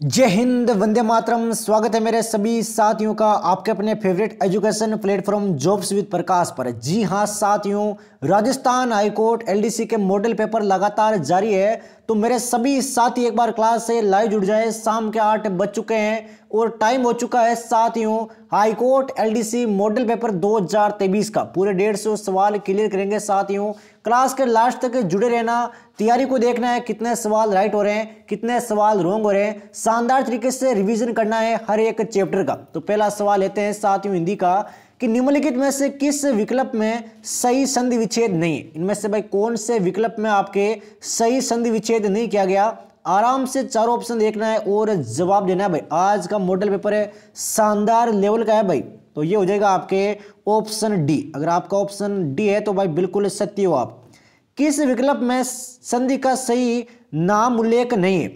जय हिंद, वंदे मातरम। स्वागत है मेरे सभी साथियों का आपके अपने favourite education platform jobs with Prakash पर। जी हाँ साथियों, राजस्थान हाईकोर्ट एलडीसी के मॉडल पेपर लगातार जारी है। तो मेरे सभी साथी एक बार क्लास से लाइव जुड़ जाए। शाम के आठ बज चुके हैं और टाइम हो चुका है, साथियों। हाईकोर्ट एलडीसी मॉडल पेपर 2023 का। पूरे डेढ़ सवाल क्लियर करेंगे, साथियों। क्लास के लास्ट तक जुड़े रहना, तैयारी को देखना है, कितने सवाल राइट हो रहे हैं, कितने सवाल रॉन्ग हो रहे हैं, शानदार तरीके से रिवीजन करना है हर एक चैप्टर का। तो पहला सवाल लेते हैं साथियों हिंदी का, कि निम्नलिखित में से किस विकल्प में सही संधि विच्छेद नहीं? इनमें से भाई कौन से विकल्प में आपके सही संधि विच्छेद नहीं किया गया? आराम से चारों ऑप्शन देखना है और जवाब देना है भाई। आज का मॉडल पेपर है, शानदार लेवल का है भाई। तो ये हो जाएगा आपके ऑप्शन डी। अगर आपका ऑप्शन डी है तो भाई बिल्कुल सत्य हो आप। किस विकल्प में संधि का सही नाम उल्लेख नहीं है?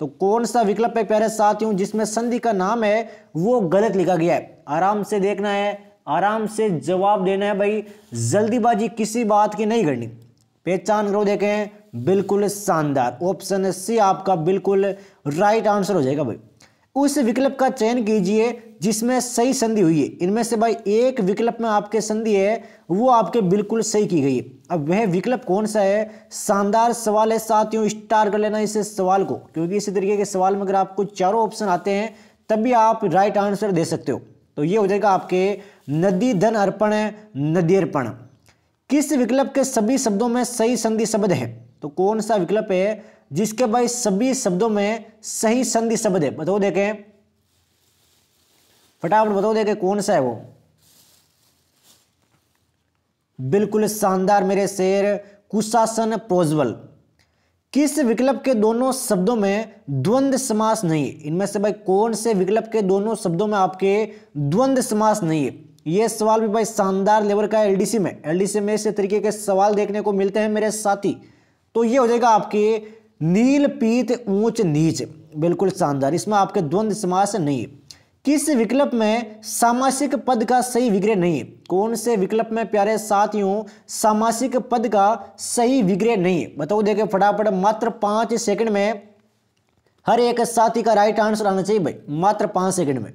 तो कौन सा विकल्प है प्यारे साथियों, जिसमें संधि का नाम है, वो गलत लिखा गया है। आराम से देखना है, आराम से जवाब देना है भाई। जल्दीबाजी किसी बात की नहीं करनी। पहचान करो, देखें। बिल्कुल शानदार। ऑप्शन सी आपका बिल्कुल राइट आंसर हो जाएगा भाई। उस विकल्प का चयन कीजिए जिसमें सही संधि हुई है। इनमें से भाई एक विकल्प में आपके संधि है, वो आपके बिल्कुल सही की गई है। अब वह विकल्प कौन सा है? शानदार सवाल है साथियों स्टार कर लेना इस सवाल को, क्योंकि इसी तरीके के सवाल में अगर आपको चारों ऑप्शन आते हैं तभी आप राइट आंसर दे सकते हो। तो ये हो जाएगा आपके नदी धन अर्पण, नदी अर्पण। किस विकल्प के सभी शब्दों में सही संधि शब्द है? तो कौन सा विकल्प है जिसके भाई सभी शब्दों में सही संधि शब्द है? बताओ देखें। फटाफट बताओ देखें कौन सा है वो। बिल्कुल शानदार मेरे शेर, कुशासन प्रोज्वल किस विकल्प के दोनों शब्दों में द्वंद्व समास नहीं? है इनमें से भाई कौन से विकल्प के दोनों शब्दों में आपके द्वंद्व समास नहीं है? ये सवाल भी भाई शानदार लेवल का है एलडीसी में। एलडीसी में इस तरीके के सवाल देखने को मिलते हैं मेरे साथी। तो ये हो जाएगा आपके नील पीत ऊंच नीच। बिल्कुल शानदार। इसमें आपके द्वंद्व समास नहीं। किस विकल्प में सामासिक पद का सही विग्रह नहीं? कौन से विकल्प में, प्यारे साथियों, सामासिक पद का सही विग्रह नहीं? बताओ, देखे फटाफट, मात्र पाँच सेकंड में हर एक साथी का राइट आंसर आना चाहिए भाई। मात्र पाँच सेकंड में।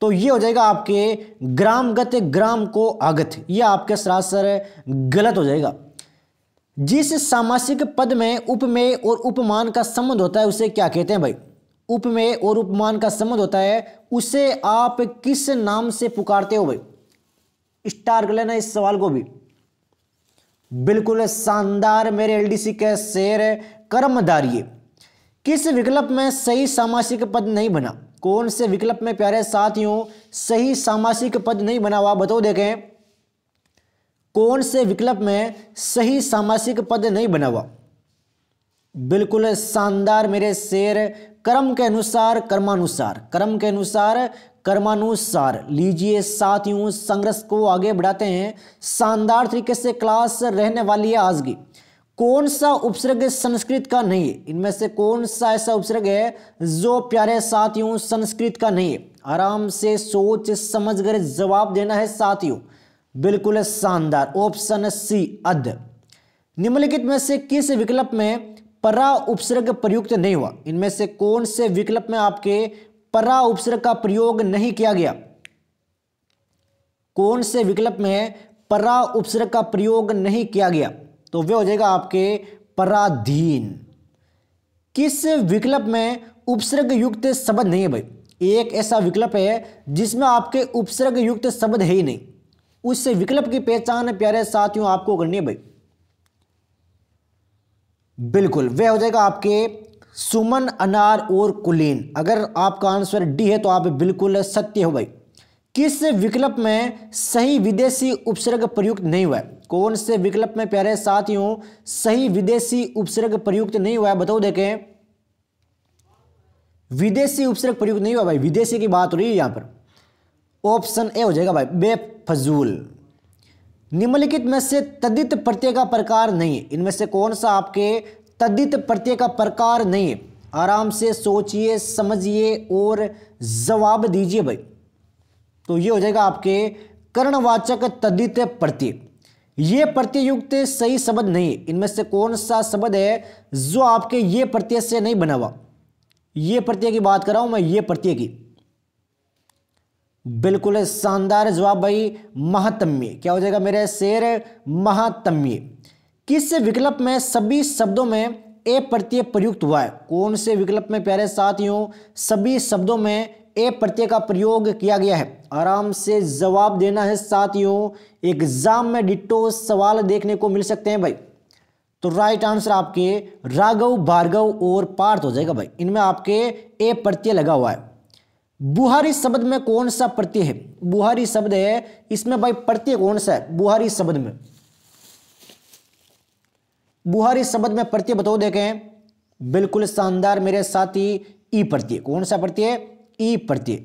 तो ये हो जाएगा आपके ग्रामगत ग्राम को आगत। ये आपके सरासर गलत हो जाएगा। जिस सामासिक पद में उपमेय और उपमान का संबंध होता है, उसे क्या कहते हैं भाई? उपमेय और उपमान का संबंध होता है, उसे आप किस नाम से पुकारते हो भाई? स्टार कर लेना इस सवाल को भी। बिल्कुल शानदार मेरे एलडीसी के शेर कर्मधारिये किस विकल्प में सही सामासिक पद नहीं बना? कौन से विकल्प में प्यारे साथियों, सही सामासिक पद नहीं बना हुआ बताओ, देखें। कौन से विकल्प में सही सामासिक पद नहीं बना हुआ? बिल्कुल शानदार मेरे शेर, कर्म के अनुसार, कर्मानुसार। कर्म के अनुसार, कर्मानुसार। लीजिए साथियों, संघर्ष को आगे बढ़ाते हैं। शानदार तरीके से क्लास रहने वाली है आज की। कौन सा उपसर्ग संस्कृत का नहीं है? इनमें से कौन सा ऐसा उपसर्ग है जो प्यारे साथियों, संस्कृत का नहीं है? आराम से सोच समझ कर जवाब देना है साथियों। बिल्कुल शानदार। ऑप्शन सी, अध। निम्नलिखित में से किस विकल्प में परा उपसर्ग प्रयुक्त नहीं हुआ? इनमें से कौन से विकल्प में आपके परा उपसर्ग का प्रयोग नहीं किया गया? कौन से विकल्प में परा उपसर्ग का प्रयोग नहीं किया गया? तो वे हो जाएगा आपके पराधीन। किस विकल्प में उपसर्ग युक्त शब्द नहीं है भाई? एक ऐसा विकल्प है जिसमें आपके उपसर्ग युक्त शब्द है ही नहीं। उस विकल्प की पहचान, प्यारे साथियों, आपको करनी है भाई। बिल्कुल, वह हो जाएगा आपके सुमन, अनार और कुलीन। अगर आपका आंसर डी है तो आप बिल्कुल सत्य हो भाई। किस विकल्प में सही विदेशी उपसर्ग प्रयुक्त नहीं हुआ है? कौन से विकल्प में, प्यारे साथियों, सही विदेशी उपसर्ग प्रयुक्त नहीं हुआ है? बताओ, देखें। विदेशी उपसर्ग प्रयुक्त नहीं हुआ भाई। विदेशी की बात हो रही है यहाँ पर। ऑप्शन ए हो जाएगा भाई। बेफजूल निम्नलिखित में से तदित प्रत्यय का प्रकार नहीं। इनमें से कौन सा आपके तदित प्रत्यय का प्रकार नहीं? आराम से सोचिए, समझिए और जवाब दीजिए भाई। तो ये हो जाएगा आपके कर्णवाचक तदित प्रत्यय। ये प्रत्ययुक्त सही शब्द नहीं। इनमें से कौन सा शब्द है जो आपके ये प्रत्यय से नहीं बना हुआ? ये प्रत्यय की बात कर रहा हूँ मैं, ये प्रत्यय की। बिल्कुल शानदार जवाब भाई महातम्य। क्या हो जाएगा मेरे शेर? महातम्य। किस विकल्प में सभी शब्दों में ए प्रत्यय प्रयुक्त हुआ है? कौन से विकल्प में, प्यारे साथियों, सभी शब्दों में ए प्रत्यय का प्रयोग किया गया है? आराम से जवाब देना है साथियों। एग्ज़ाम में डिटो सवाल देखने को मिल सकते हैं भाई। तो राइट आंसर आपके राघव, भार्गव और पार्थ हो जाएगा भाई। इनमें आपके ए प्रत्यय लगा हुआ है। बुहारी शब्द में कौन सा प्रत्यय है? बुहारी शब्द है, इसमें भाई प्रत्यय कौन सा है? बुहारी शब्द में। बुहारी शब्द में प्रत्यय बताओ, देखें। बिल्कुल शानदार मेरे साथी, ई प्रत्यय। कौन सा प्रत्यय? ई प्रत्यय।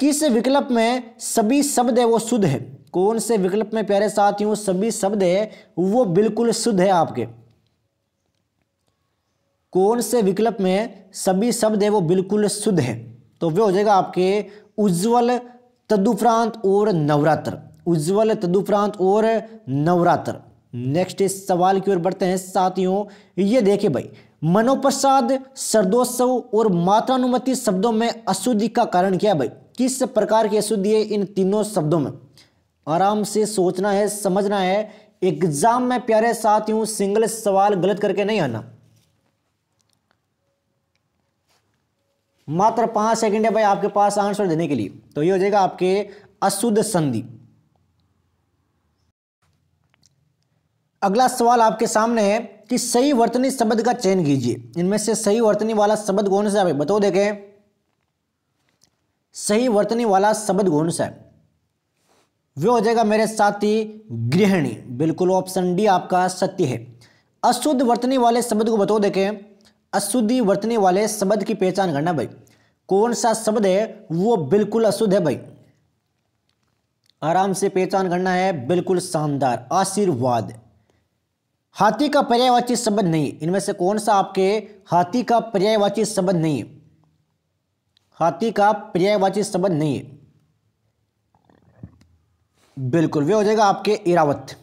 किस विकल्प में सभी शब्द है वो शुद्ध है? कौन से विकल्प में प्यारे साथियों, सभी शब्द है वो बिल्कुल शुद्ध है आपके। कौन से विकल्प में सभी शब्द है वो बिल्कुल शुद्ध है? तो वे हो जाएगा आपके उज्जवल तदुपरांत और नवरात्र। उज्जवल तदुपरांत और नवरात्र। नेक्स्ट इस सवाल की ओर बढ़ते हैं साथियों। ये देखिए भाई, मनोप्रसाद, सर्दोत्सव और मात्रानुमति शब्दों में अशुद्धि का कारण क्या है भाई? किस प्रकार की अशुद्धि है इन तीनों शब्दों में? आराम से सोचना है, समझना है। एग्ज़ाम में प्यारे साथियों सिंगल सवाल गलत करके नहीं आना। मात्र पाँच सेकंड है भाई आपके पास आंसर देने के लिए। तो ये हो जाएगा आपके अशुद्ध संधि। अगला सवाल आपके सामने है कि सही वर्तनी शब्द का चयन कीजिए। इनमें से सही वर्तनी वाला शब्द कौन सा है बताओ देखें। सही वर्तनी वाला शब्द कौन सा है? वो हो जाएगा मेरे साथी गृहिणी। बिल्कुल ऑप्शन डी आपका सत्य है। अशुद्ध वर्तनी वाले शब्द को बताओ देखें। अशुद्धि वर्तनी वाले शब्द की पहचान करना भाई। कौन सा शब्द है, वो बिल्कुल अशुद्ध है भाई। आराम से पहचान करना है, बिल्कुल शानदार, आशीर्वाद। हाथी का पर्यायवाची शब्द नहीं, इनमें से कौन सा आपके, हाथी का पर्यायवाची शब्द नहीं। है हाथी का पर्यायवाची शब्द नहीं। है बिल्कुल, वे हो जाएगा आपके इरावत।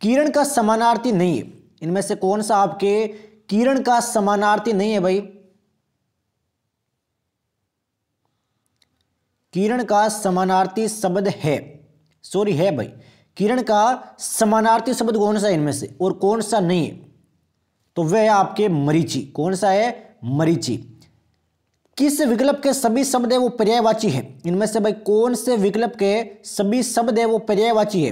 किरण का समानार्थी नहीं है इनमें से कौन सा आपके, किरण का समानार्थी नहीं है भाई। किरण का समानार्थी शब्द है। सॉरी है भाई। किरण का समानार्थी शब्द कौन सा है इनमें से? और कौन सा नहीं? है तो वह है आपके मरीची। कौन सा है? मरीची। किस विकल्प के सभी शब्द है वो पर्यायवाची है? इनमें से भाई कौन से विकल्प के सभी शब्द है वो पर्यायवाची है?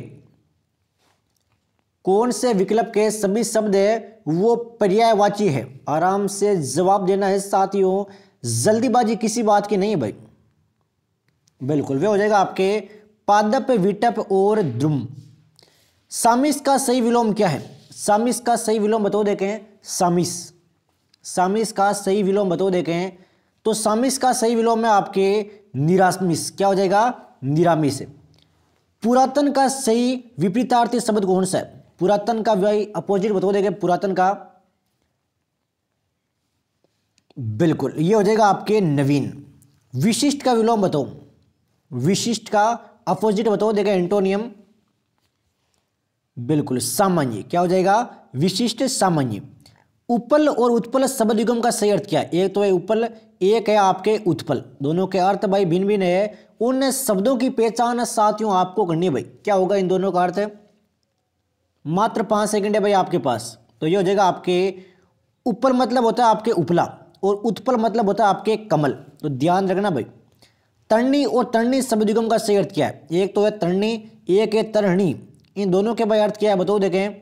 कौन से विकल्प के सभी शब्द है वो पर्यायवाची है? आराम से जवाब देना है साथियों। जल्दीबाजी किसी बात की नहीं है भाई। बिल्कुल, वे हो जाएगा आपके पादप विटप और द्रुम। सामिस का सही विलोम क्या है? सामिस का सही विलोम बताओ देखें सामिस। सामिस का सही विलोम बताओ देखें तो सामिस का सही विलोम है आपके निरामिस, क्या हो जाएगा? निरामिस। पुरातन का सही विपरीतार्थी शब्द कौन सा है? पुरातन का भाई अपोजिट बताओ देखें पुरातन का। बिल्कुल, ये हो जाएगा आपके नवीन। विशिष्ट का विलोम बताओ विशिष्ट का अपोजिट बताओ, देखा एंटोनियम बिल्कुल सामान्य। क्या हो जाएगा? विशिष्ट सामान्य। उपल और उत्पल शब्द युगम का सही अर्थ क्या है? एक तो है उपल, एक है आपके उत्पल। दोनों के अर्थ भाई भिन्न भिन्न है। उन शब्दों की पहचान साथियों आपको करनी है भाई। क्या होगा इन दोनों का अर्थ? मात्र पाँच सेकंड है भाई आपके पास। तो ये हो जाएगा आपके उपल मतलब होता है आपके उपला और उत्पल मतलब होता है आपके कमल। तो ध्यान रखना भाई। तरणी और तरणी शब्द युगम का सही अर्थ क्या है? एक तो है तरणी, एक है तरणी इन दोनों के भाई अर्थ क्या है बताओ देखें।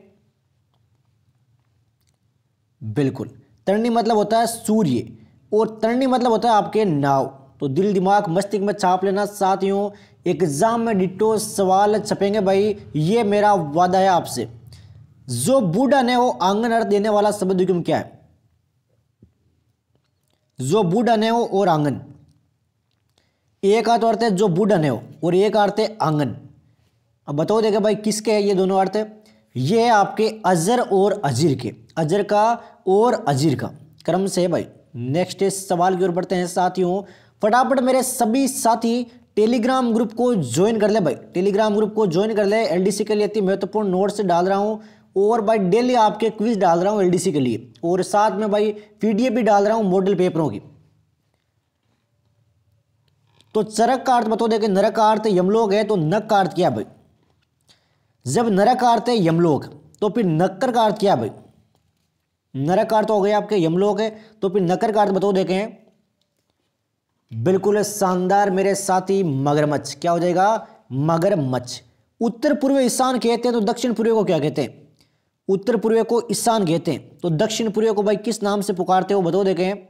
बिल्कुल। तरणी मतलब होता है सूर्य और तरणी मतलब होता है आपके नाव। तो दिल दिमाग मस्तिष्क में छाप लेना साथियों, एग्ज़ाम में डिटो सवाल छपेंगे भाई, ये मेरा वादा है आपसे। जो बूढ़ा ने वो आँगन अर्थ देने वाला शब्द क्या है? जो बूढ़ा ने वो और आँगन। एक अर्थ अर्थ है जो बुढ़न है और एक अर्थ है आँगन। अब बताओ देखे भाई, किसके है ये दोनों अर्थ है ये है आपके अजर और अजीर के। अजर का और अजीर का। क्रम से है भाई नेक्स्ट सवाल की ओर बढ़ते हैं साथियों। फटाफट मेरे सभी साथी टेलीग्राम ग्रुप को ज्वाइन कर ले भाई। टेलीग्राम ग्रुप को ज्वाइन कर ले। एलडीसी के लिए इतनी महत्वपूर्ण नोट्स डाल रहा हूँ। और भाई डेली आपके क्विज डाल रहा हूँ एलडीसी के लिए। और साथ में भाई पीडीएफ भी डाल रहा हूँ मॉडल पेपरों की। तो चरक का अर्थ बता दें कि नरक का अर्थ यमलोक है तो नक का अर्थ क्या भाई? जब नरक का अर्थ है यमलोक तो फिर नक्कर का अर्थ क्या भाई? नरक का अर्थ हो गया आपके यमलोक है तो फिर नक्कर का अर्थ बताओ देखें बिल्कुल शानदार मेरे साथी, मगरमच्छ। क्या हो जाएगा? मगरमच्छ। उत्तर पूर्व ईशान कहते हैं तो दक्षिण पूर्व को क्या कहते हैं? उत्तर पूर्व को ईशान कहते हैं। तो दक्षिण पूर्व को भाई किस नाम से पुकारते हो बताओ देखें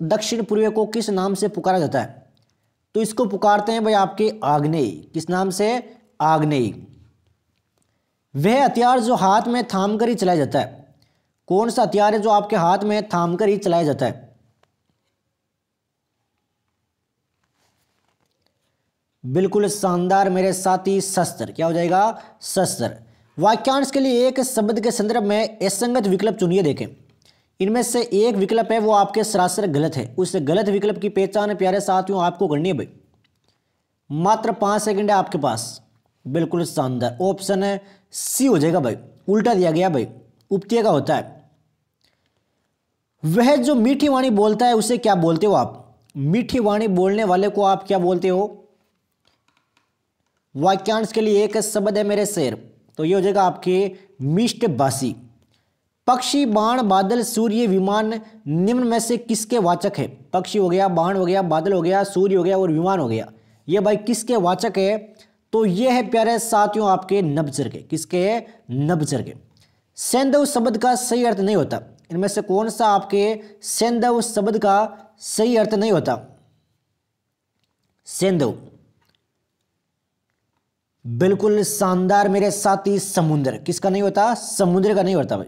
दक्षिण पूर्व को किस नाम से पुकारा जाता है? तो इसको पुकारते हैं भाई आपके आग्नेय। किस नाम से? आग्नेय। वह हथियार जो हाथ में थाम कर ही चलाया जाता है। कौन सा हथियार है जो आपके हाथ में थाम कर ही चलाया जाता है? बिल्कुल शानदार मेरे साथी, शस्त्र। क्या हो जाएगा? शस्त्र। वाक्यांश के लिए एक शब्द के संदर्भ में असंगत विकल्प चुनिए देखें। इनमें से एक विकल्प है, वो आपके सरासर गलत है। उस गलत विकल्प की पहचान, प्यारे साथियों, आपको करनी है भाई। मात्र पाँच सेकंड है आपके पास। बिल्कुल शानदार। ऑप्शन है सी हो जाएगा भाई। उल्टा दिया गया भाई। उपत्य का होता है। वह जो मीठी वाणी बोलता है, उसे क्या बोलते हो आप? मीठी वाणी बोलने वाले को आप क्या बोलते हो? वाक्यांश के लिए एक शब्द है मेरे शेर। तो ये हो जाएगा आपके मिष्ट बासी पक्षी, बाण, बादल, सूर्य, विमान, निम्न में से किसके वाचक है? पक्षी हो गया, बाण हो गया, बादल हो गया, सूर्य हो गया और विमान हो गया। ये भाई किसके वाचक है? तो ये है प्यारे साथियों आपके नबचर के किसके? नबजर के सेंधव शब्द का सही अर्थ नहीं होता। इनमें से कौन सा आपके सेंधव शब्द का सही अर्थ नहीं होता? सेंधव बिल्कुल शानदार मेरे साथी समुद्र। किसका नहीं होता? समुद्र का नहीं होता भाई।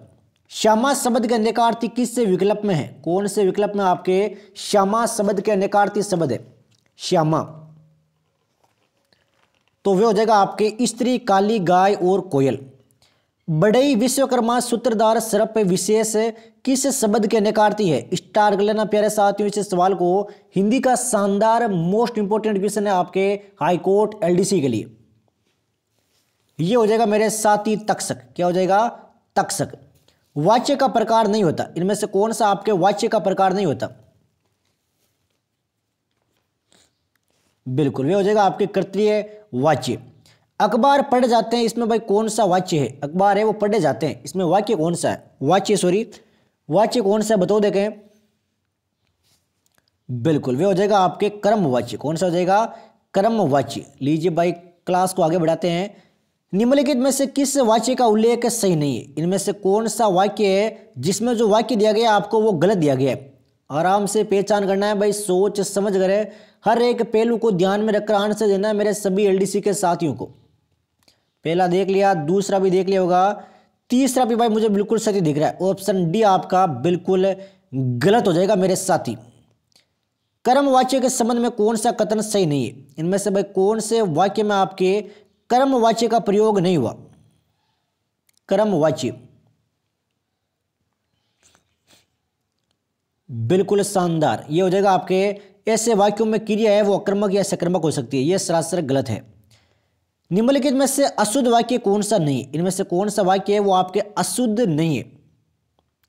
श्यामा शब्द के अनेकार्थी किस से विकल्प में है? कौन से विकल्प में आपके श्यामा शब्द के अनेकार्थी शब्द है? श्यामा। तो वे हो जाएगा आपके स्त्री, काली, गाय और कोयल। बड़ई विश्वकर्मा सूत्रधार सर्प विशेष किस शब्द के अनेकार्थी है? स्टार लेना प्यारे साथियों, इस सवाल को हिंदी का शानदार मोस्ट इंपोर्टेंट क्वेश्चन है आपके हाईकोर्ट एलडीसी के लिए। ये हो जाएगा मेरे साथी तक्षक। क्या हो जाएगा? तक्षक। वाच्य का प्रकार नहीं होता। इनमें से कौन सा आपके वाच्य का प्रकार नहीं होता? बिल्कुल वे हो जाएगा आपके कर्तृय वाच्य। अखबार पढ़े जाते हैं, इसमें भाई कौन सा वाच्य है? अखबार है, वो पढ़े जाते हैं। इसमें वाक्य कौन सा है? वाच्य सॉरी वाच्य कौन सा है, बताओ, देखें। बिल्कुल, वे हो जाएगा आपके कर्म वाच्य। कौन सा हो जाएगा? कर्म वाच्य। लीजिए भाई, क्लास को आगे बढ़ाते हैं। निम्नलिखित में से किस वाक्य का उल्लेख सही नहीं है? इनमें से कौन सा वाक्य है जिसमें जो वाक्य दिया गया आपको वो गलत दिया गया है? आराम से पहचान करना है भाई, सोच समझ कर हर एक पहलू को ध्यान में रखकर आंसर देना है मेरे सभी एलडीसी के साथियों को। पहला देख लिया, दूसरा भी देख लिया होगा। तीसरा भी भाई मुझे बिल्कुल सही दिख रहा है। ऑप्शन डी आपका बिल्कुल गलत हो जाएगा मेरे साथी। कर्म वाच्य के संबंध में कौन सा कथन सही नहीं है? इनमें से भाई कौन से वाक्य में आपके कर्मवाच्य का प्रयोग नहीं हुआ। कर्मवाच्य। बिल्कुल शानदार। ये हो जाएगा आपके ऐसे वाक्यों में क्रिया है, वो अक्रमक या सक्रमक हो सकती है। यह सरासर गलत है। निम्नलिखित में से अशुद्ध वाक्य कौन सा नहीं? इनमें से कौन सा वाक्य है, वो आपके अशुद्ध नहीं है।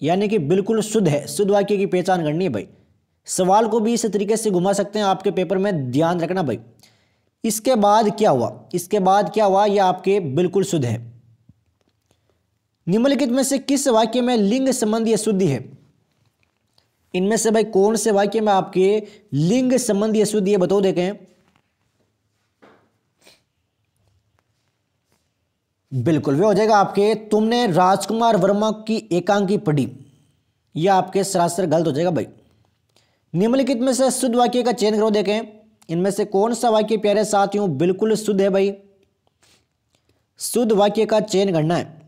यानी कि बिल्कुल शुद्ध है। शुद्ध वाक्य की पहचान करनी है भाई। सवाल को भी इस तरीके से घुमा सकते हैं आपके पेपर में, ध्यान रखना भाई। इसके बाद क्या हुआ? इसके बाद क्या हुआ? यह आपके बिल्कुल शुद्ध है। निम्नलिखित में से किस वाक्य में लिंग संबंधी अशुद्धि है? इनमें से भाई कौन से वाक्य में आपके लिंग संबंधी अशुद्धि है बताओ, देखें। बिल्कुल वे हो जाएगा आपके। तुमने राजकुमार वर्मा की एकांकी पढ़ी। यह आपके सरासर गलत हो जाएगा भाई। निम्नलिखित में से शुद्ध वाक्य का चयन करो, देखें। इनमें से कौन सा वाक्य प्यारे साथियों बिल्कुल शुद्ध है भाई? शुद्ध वाक्य का चयन करना है।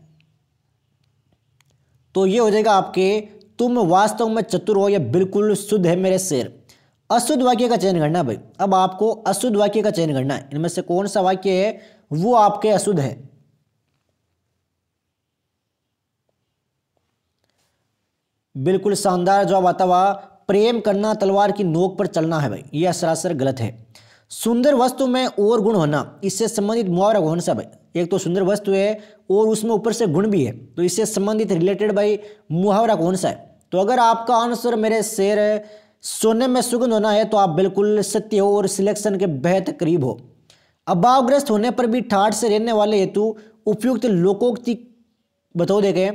तो ये हो जाएगा आपके, तुम वास्तव में चतुर हो या बिल्कुल शुद्ध है मेरे शेर। अशुद्ध वाक्य का चयन करना है भाई। अब आपको अशुद्ध वाक्य का चयन करना है। इनमें से कौन सा वाक्य है, वो आपके अशुद्ध है। बिल्कुल शानदार जवाब आता हुआ प्रेम करना तलवार की नोक पर चलना है भाई। यह सरासर गलत है। सुंदर वस्तु में और गुण होना, इससे संबंधित मुहावरा कौन सा भाई एक तो सुंदर वस्तु है और उसमें ऊपर से गुण भी है तो इससे संबंधित रिलेटेड भाई मुहावरा कौन सा है। तो अगर आपका आंसर मेरे शेर सोने में सुगंध होना है तो आप बिल्कुल सत्य हो और सिलेक्शन के बेहद करीब हो। अभावग्रस्त होने पर भी ठाठ से रहने वाले हेतु उपयुक्त लोकोक्ति, बताओ दे गए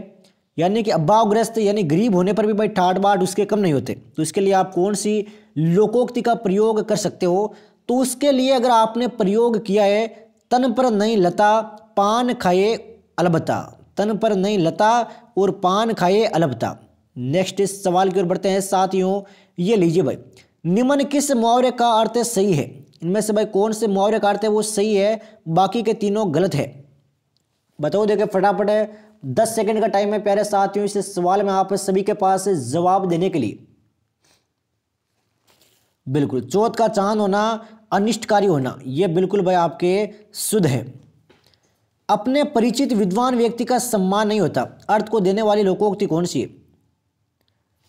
यानी कि अभावग्रस्त यानी गरीब होने पर भी भाई ठाट बाट उसके कम नहीं होते। तो इसके लिए आप कौन सी लोकोक्ति का प्रयोग कर सकते हो? तो उसके लिए अगर आपने प्रयोग किया है, तन पर नहीं लता, पान खाए अलबता तन पर नहीं लता और पान खाए अलबता नेक्स्ट इस सवाल की ओर बढ़ते हैं साथियों। ये लीजिए भाई, निम्न किस मुहावरे का अर्थ सही है? इनमें से भाई कौन से मुहावरे का अर्थ है वो सही है? बाकी के तीनों गलत है। बताओ देखे फटाफट है। दस सेकंड का टाइम है, प्यारे साथियों, इस सवाल में आप सभी के पास जवाब देने के लिए। बिल्कुल चौथ का चाँद होना, अनिष्टकारी होना यह बिल्कुल भाई आपके शुद्ध है। अपने परिचित विद्वान व्यक्ति का सम्मान नहीं होता, अर्थ को देने वाली लोकोक्ति कौन सी है?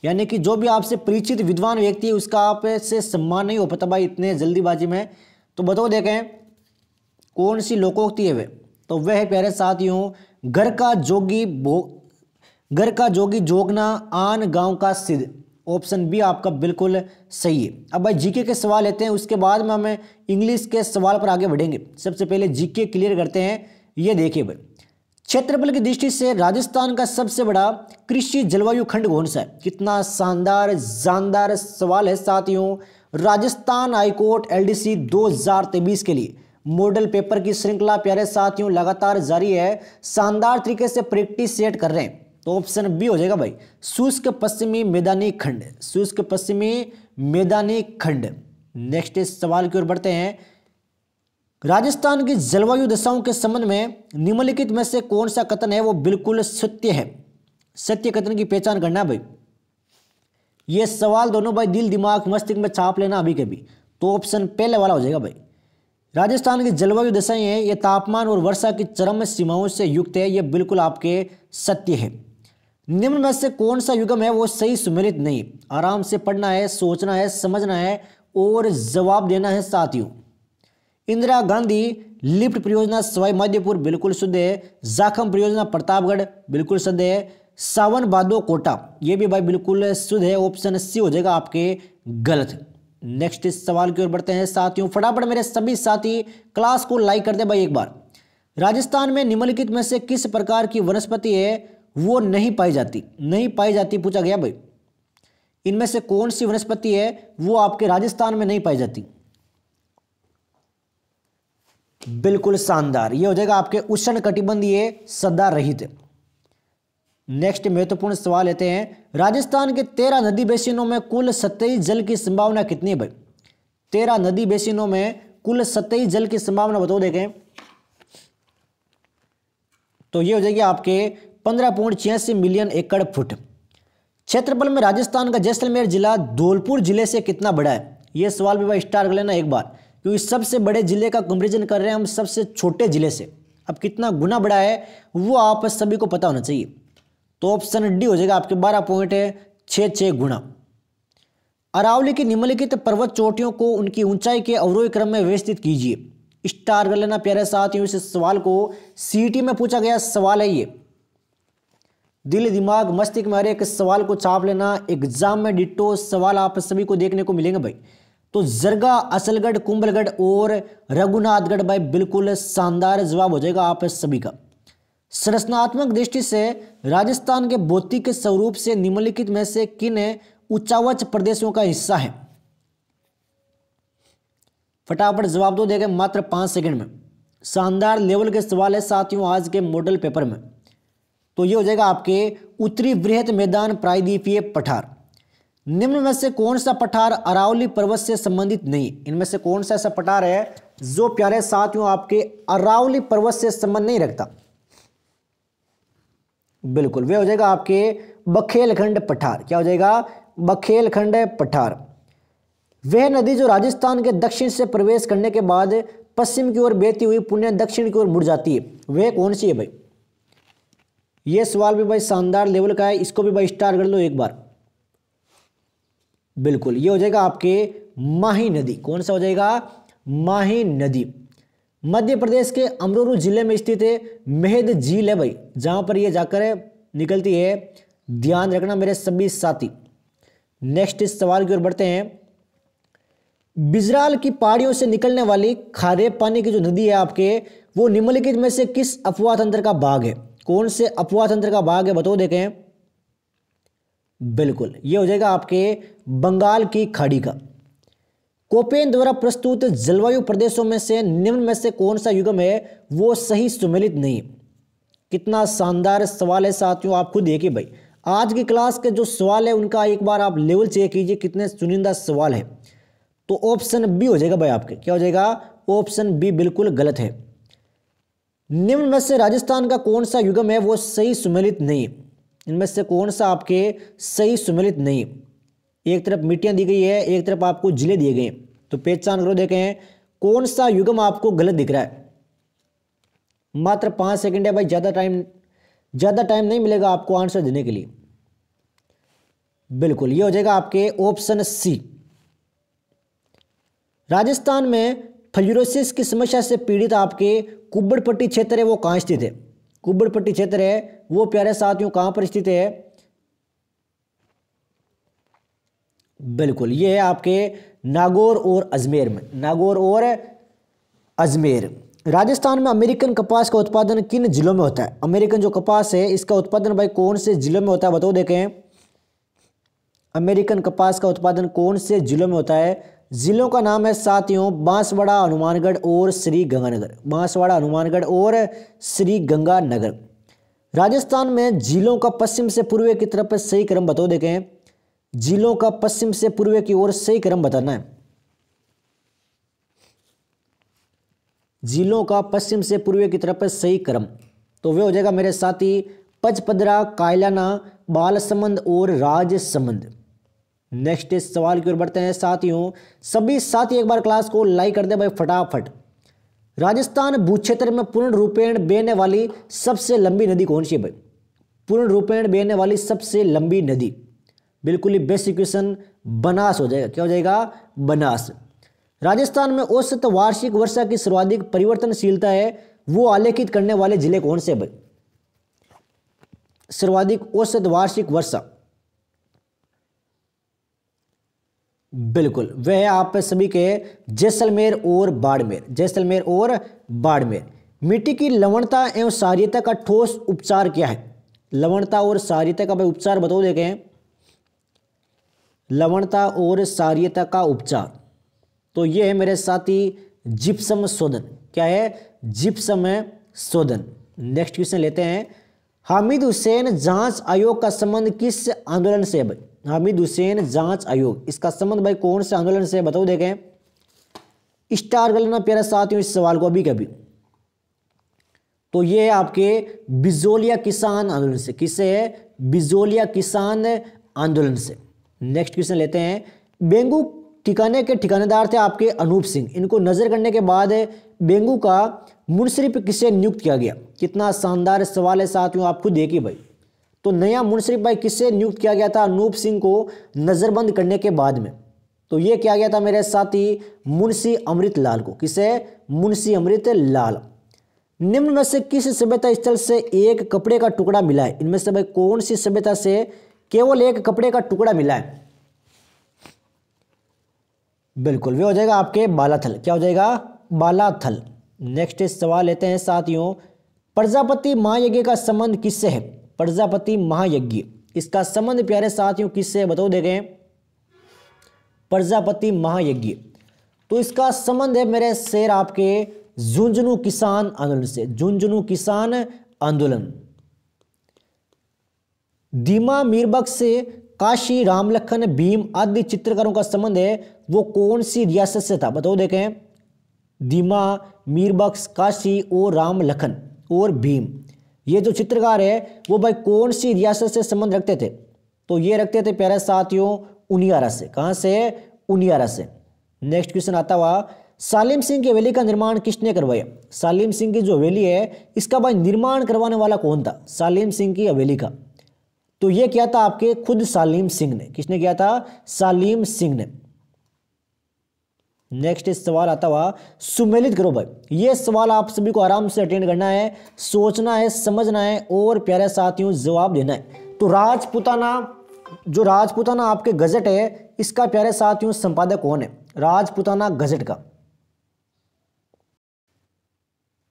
यानी कि जो भी आपसे परिचित विद्वान व्यक्ति है, उसका आप से सम्मान नहीं हो पाता, भाई इतने जल्दीबाजी में। तो बताओ, देखें, कौन सी लोकोक्ति है वे? तो वह है, प्यारे साथियों घर का जोगी भो, घर का जोगी जोगना आन गाँव का सिद्ध। ऑप्शन बी आपका बिल्कुल सही है। अब भाई जीके के सवाल लेते हैं, उसके बाद में हमें इंग्लिश के सवाल पर आगे बढ़ेंगे। सबसे पहले जीके क्लियर करते हैं, ये देखिए भाई। क्षेत्रफल की दृष्टि से राजस्थान का सबसे बड़ा कृषि जलवायु खंड कौन सा है? कितना शानदार, जानदार सवाल है साथियों। राजस्थान हाईकोर्ट एलडीसी 2023 के लिए। मॉडल पेपर की श्रृंखला प्यारे साथियों लगातार जारी है, शानदार तरीके से प्रैक्टिस सेट कर रहे हैं। तो ऑप्शन बी हो जाएगा भाई, शुष्क पश्चिमी मैदानी खंड, शुष्क पश्चिमी मैदानी खंड। नेक्स्ट इस सवाल की ओर बढ़ते हैं। राजस्थान की जलवायु दशाओं के संबंध में निम्नलिखित में से कौन सा कथन है, वो बिल्कुल सत्य है। सत्य कथन की पहचान करना भाई। ये सवाल दोनों भाई दिल दिमाग मस्तिष्क में छाप लेना अभी के भी। तो ऑप्शन पहले वाला हो जाएगा भाई। राजस्थान की जलवायु दशाएँ हैं, ये तापमान और वर्षा की चरम सीमाओं से युक्त है, ये बिल्कुल आपके सत्य है। निम्न में से कौन सा युगम है, वो सही सुमिलित नहीं। आराम से पढ़ना है, सोचना है, समझना है और जवाब देना है साथियों। इंदिरा गांधी लिफ्ट परियोजना सवाई माध्यपुर बिल्कुल शुद्ध है। जाखम परियोजना प्रतापगढ़ बिल्कुल शुद्ध है। सावन बादो कोटा, ये भी भाई बिल्कुल शुद्ध है, ऑप्शन सी हो जाएगा आपके गलत। नेक्स्ट इस सवाल की ओर बढ़ते हैं। साथियों, फटाफट मेरे सभी साथी क्लास को लाइक कर दे भाई एक बार। राजस्थान में निम्नलिखित में से किस प्रकार की वनस्पति है, वो नहीं पाई जाती। नहीं पाई जाती पूछा गया भाई। इनमें से कौन सी वनस्पति है, वो आपके राजस्थान में नहीं पाई जाती। बिल्कुल शानदार। ये हो जाएगा आपके उष्ण कटिबंधीय सदा रहित नेक्स्ट महत्वपूर्ण सवाल लेते हैं। राजस्थान के तेरह नदी बेसिनों में कुल सतही जल की संभावना कितनी है भाई? तेरह नदी बेसिनों में कुल सतही जल की संभावना बताओ, देखें। तो ये हो जाएगी आपके पंद्रह पॉइंट छियासी मिलियन एकड़ फुट। क्षेत्रफल में राजस्थान का जैसलमेर जिला धौलपुर ज़िले से कितना बड़ा है? ये सवाल भी भाई स्टार कर लेना एक बार, क्योंकि सबसे बड़े ज़िले का कंपेरिजन कर रहे हैं हम सबसे छोटे ज़िले से। अब कितना गुना बड़ा है, वो आप सभी को पता होना चाहिए। तो ऑप्शन डी हो जाएगा आपके बारह पॉइंट है छः छः गुना अरावली की निम्नलिखित पर्वत चोटियों को उनकी ऊंचाई के अवरोही क्रम में व्यवस्थित कीजिए। स्टार कर लेना प्यारे साथियों, इस सवाल को सीटी में पूछा गया सवाल है ये। दिल, दिमाग, मस्तिष्क में हर एक सवाल को छाप लेना एग्ज़ाम में डिटो सवाल आप सभी को देखने को मिलेंगे भाई। तो जरगा, असलगढ़, कुंभलगढ़ और रघुनाथगढ़ भाई बिल्कुल शानदार जवाब हो जाएगा आप सभी का। संरचनात्मक दृष्टि से राजस्थान के भौतिक स्वरूप से निम्नलिखित में से किन उच्चावच प्रदेशों का हिस्सा है? फटाफट जवाब दो देगा मात्र पाँच सेकंड में। शानदार लेवल के सवाल है साथियों आज के मॉडल पेपर में। तो ये हो जाएगा आपके उत्तरी बृहद मैदान प्रायद्वीपीय पठार। निम्न में से कौन सा पठार अरावली पर्वत से संबंधित नहीं? इनमें से कौन सा ऐसा पठार है जो प्यारे साथियों आपके अरावली पर्वत से संबंध नहीं रखता? बिल्कुल। वे हो जाएगा आपके बखेलखंड पठार। क्या हो जाएगा? बखेलखंड पठार। वह नदी जो राजस्थान के दक्षिण से प्रवेश करने के बाद पश्चिम की ओर बहती हुई पुण्य दक्षिण की ओर मुड़ जाती है। वह कौन सी है भाई? यह सवाल भी भाई शानदार लेवल का है। इसको भी भाई स्टार कर लो एक बार। बिल्कुल, ये हो जाएगा आपके माही नदी। कौन सा हो जाएगा? माही नदी। मध्य प्रदेश के अमरोरू ज़िले में स्थित है मेहद झील है भाई, जहाँ पर ये जाकर निकलती है। ध्यान रखना मेरे सभी साथी। नेक्स्ट इस सवाल की ओर बढ़ते हैं। बिजराल की पहाड़ियों से निकलने वाली खारे पानी की जो नदी है आपके, वो निम्नलिखित में से किस अफवाह तंत्र का भाग है? कौन से अफवाह तंत्र का भाग है, बताओ, देखें। बिल्कुल, ये हो जाएगा आपके बंगाल की खाड़ी का। कोपेन द्वारा प्रस्तुत जलवायु प्रदेशों में से निम्न में से कौन सा युगम है, वो सही सुमेलित नहीं। कितना शानदार सवाल है साथियों, आप खुद देखिए भाई। आज की क्लास के जो सवाल है, उनका एक बार आप लेवल चेक कीजिए कितने चुनिंदा सवाल है। तो ऑप्शन बी हो जाएगा भाई आपके। क्या हो जाएगा? ऑप्शन बी बिल्कुल गलत है। निम्न में से राजस्थान का कौन सा युगम है, वो सही सुमेलित नहीं। इनमें से कौन सा आपके सही सुमेलित नहीं। एक तरफ़ मिट्टियाँ दी गई है, एक तरफ़ आपको ज़िले दिए गए तो पहचान करो, देखें, कौन सा युगम आपको गलत दिख रहा है? मात्र पाँच सेकंड है भाई, ज़्यादा टाइम ज़्यादा टाइम नहीं मिलेगा आपको आंसर देने के लिए। बिल्कुल, ये हो जाएगा आपके ऑप्शन सी राजस्थान में फ्लूरोसिस की समस्या से पीड़ित आपके कुब्बड़पट्टी क्षेत्र है, वो कहाँ स्थित है? कुब्बड़पट्टी क्षेत्र है, वो प्यारे साथियों, कहाँ पर स्थित है? बिल्कुल, ये है आपके नागौर और अजमेर में। नागौर और अजमेर। राजस्थान में अमेरिकन कपास का उत्पादन किन जिलों में होता है? अमेरिकन जो कपास है, इसका उत्पादन भाई कौन से जिलों में होता है, बताओ, देखें। अमेरिकन कपास का उत्पादन कौन से जिलों में होता है? जिलों का नाम है साथियों, बांसवाड़ा, हनुमानगढ़ और श्री गंगानगर बांसवाड़ा, हनुमानगढ़ और श्री गंगानगर राजस्थान में जिलों का पश्चिम से पूर्व की तरफ़ सही क्रम बताओ, देखें। जिलों का पश्चिम से पूर्व की ओर सही क्रम बताना है। जिलों का पश्चिम से पूर्व की तरफ़ सही क्रम। तो वे हो जाएगा मेरे साथी पचपदरा, कायलाना बाल संबंध और राज संबंध नेक्स्ट सवाल की ओर बढ़ते हैं साथियों। सभी साथी एक बार क्लास को लाइक कर दे भाई, फटाफट। राजस्थान भूक्षेत्र में पूर्ण रूपेण बहने वाली सबसे लंबी नदी कौन सी है भाई? पूर्ण रूपेण बहने वाली सबसे लंबी नदी। बिल्कुल ही बेसिक क्वेश्चन बनास हो जाएगा। क्या हो जाएगा? बनास। राजस्थान में औसत वार्षिक वर्षा की सर्वाधिक परिवर्तनशीलता है, वो आलेखित करने वाले ज़िले कौन से भाई? सर्वाधिक औसत वार्षिक वर्षा। बिल्कुल। वह आप सभी के जैसलमेर और बाड़मेर। जैसलमेर और बाड़मेर। मिट्टी की लवणता एवं सारियता का ठोस उपचार क्या है? लवणता और सारियता का भाई उपचार बताओ देखें। लवणता और सारियता का उपचार। तो ये है मेरे साथी जिप्सम शोधन क्या है? जिप्सम शोधन नेक्स्ट क्वेश्चन लेते हैं। हामिद हुसैन जाँच आयोग का संबंध किस आंदोलन से है भाई? हामिद हुसैन जाँच आयोग। इसका संबंध भाई कौन से आंदोलन से है बताओ, देखें। स्टार गलना प्यारे साथियों, इस सवाल को अभी कभी। तो ये है आपके बिजोलिया किसान आंदोलन से। किससे है? बिजोलिया किसान आंदोलन से। नेक्स्ट क्वेश्चन लेते हैं। बेंगू ठिकाने के ठिकानेदार थे आपके अनूप सिंह। इनको नज़र करने के बाद बेंगू का मुनसरिफ किसे नियुक्त किया गया? कितना शानदार सवाल है साथियों आप खुद देखिए भाई। तो नया मुंसरिफ भाई किससे नियुक्त किया गया था अनूप सिंह को नज़रबंद करने के बाद में? तो ये किया गया था मेरे साथी मुंशी अमृत लाल को। किसे? मुंशी अमृत लाल। निम्न में से किस सभ्यता स्थल से एक कपड़े का टुकड़ा मिला है? इनमें से भाई कौन सी सभ्यता से केवल एक कपड़े का टुकड़ा मिला है। बिल्कुल, वे हो जाएगा आपके बालाथल। क्या हो जाएगा? बालाथल। नेक्स्ट सवाल लेते हैं साथियों, प्रजापति महायज्ञ का संबंध किससे है? प्रजापति महायज्ञ। इसका संबंध प्यारे साथियों किससे बताओ देखें प्रजापति महायज्ञ। तो इसका संबंध है मेरे शेर आपके झुंझुनू किसान आंदोलन से। झुंझुनू किसान आंदोलन। दीमा मीरबख्श से काशी रामलखन भीम आदि चित्रकारों का संबंध है, वो कौन सी रियासत से था? बताओ, देखें। दीमा मीरबख्श काशी और रामलखन और भीम। ये जो चित्रकार है, वो भाई कौन सी रियासत से संबंध रखते थे? तो ये रखते थे प्यारे साथियों, उनियारा से। कहाँ से? उनियारा से। नेक्स्ट क्वेश्चन आता हुआ, सालिम सिंह की हवेली का निर्माण किसने करवाया? सालिम सिंह की जो हवेली है, इसका भाई निर्माण करवाने वाला कौन था? सालिम सिंह की हवेली का। तो ये क्या था आपके खुद सालीम सिंह ने? किसने किया था? सालीम सिंह ने। नेक्स्ट सवाल आता हुआ, सुमेलित करो भाई। ये सवाल आप सभी को आराम से अटेंड करना है, सोचना है, समझना है और प्यारे साथियों, जवाब देना है। तो राजपुताना, जो राजपुताना आपके गजट है, इसका प्यारे साथियों, संपादक कौन है? राजपुताना गजट का।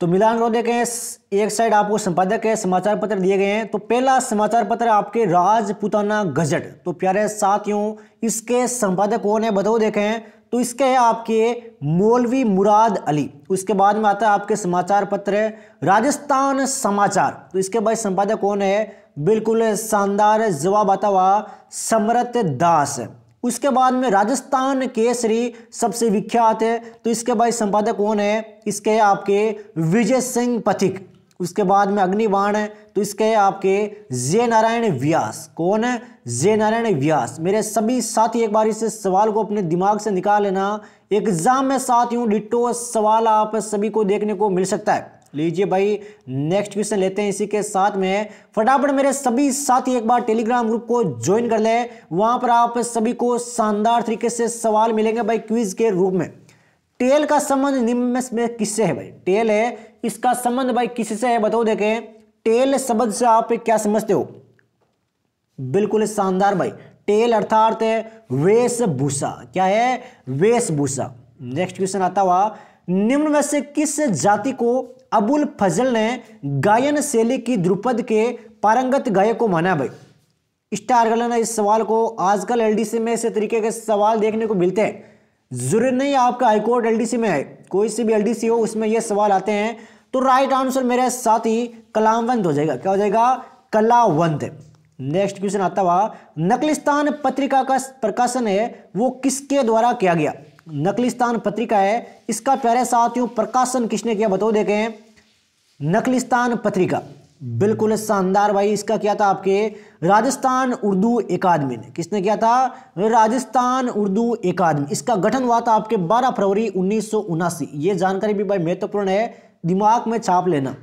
तो मिलान लो देखें एक साइड आपको संपादक है समाचार पत्र दिए गए हैं। तो पहला समाचार पत्र आपके राजपुताना गजट। तो प्यारे साथियों, इसके संपादक कौन है बताओ देखें। तो इसके है आपके मौलवी मुराद अली। उसके बाद में आता है आपके समाचार पत्र, राजस्थान समाचार। तो इसके बाद संपादक कौन है? बिल्कुल शानदार जवाब आता हुआ समरत दास। उसके बाद में राजस्थान केसरी सबसे विख्यात है। तो इसके बाद संपादक कौन है? इसके आपके विजय सिंह पथिक। उसके बाद में अग्निबाण है। तो इसके आपके जय नारायण व्यास। कौन है? जय नारायण व्यास। मेरे सभी साथी एक बार इस सवाल को अपने दिमाग से निकाल लेना। एग्ज़ाम में साथियों डिटो सवाल आप सभी को देखने को मिल सकता है। लीजिए भाई नेक्स्ट क्वेश्चन लेते हैं इसी के साथ में। फटाफट मेरे सभी साथी एक बार टेलीग्राम ग्रुप को ज्वाइन कर ले। वहाँ पर आप सभी को शानदार तरीके से सवाल मिलेंगे भाई क्विज के रूप में। टेल का संबंध निम्न में किससे है भाई? टेल है, इसका संबंध भाई किससे है बताओ देखें। टेल शब्द से आप क्या समझते हो? बिल्कुल शानदार भाई। टेल अर्थात वेशभूषा। क्या है? वेशभूषा। नेक्स्ट क्वेश्चन आता हुआ, निम्न में से किस जाति को अबुल फजल ने गायन शैली की द्रुपद के पारंगत गायक को माना भाई। स्टार कर लेना इस सवाल को आजकल एलडीसी में ऐसे तरीके के सवाल देखने को मिलते हैं। ज़रूरी नहीं आपका हाईकोर्ट एलडीसी में है, कोई सी भी एलडीसी हो, उसमें ये सवाल आते हैं। तो राइट आंसर मेरे साथ ही कलामवंत हो जाएगा। क्या हो जाएगा? कलावंत नेक्स्ट क्वेश्चन आता हुआ नकलिस्तान पत्रिका का प्रकाशन है, वो किसके द्वारा किया गया? नकलिस्तान पत्रिका है। इसका प्यारे साथियों, प्रकाशन किसने किया बताओ, देखें। नकलिस्तान पत्रिका। बिल्कुल शानदार भाई, इसका क्या था आपके? राजस्थान उर्दू एकादमी ने। किसने किया था? राजस्थान उर्दू एकादमी। इसका गठन हुआ था आपके 12 फरवरी उन्नीस ये जानकारी भी भाई महत्वपूर्ण है, दिमाग में छाप लेना।